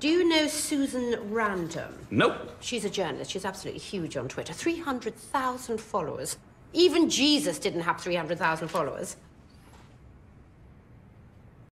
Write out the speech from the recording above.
Do you know Susan Random? Nope. She's a journalist. She's absolutely huge on Twitter. 300,000 followers. Even Jesus didn't have 300,000 followers.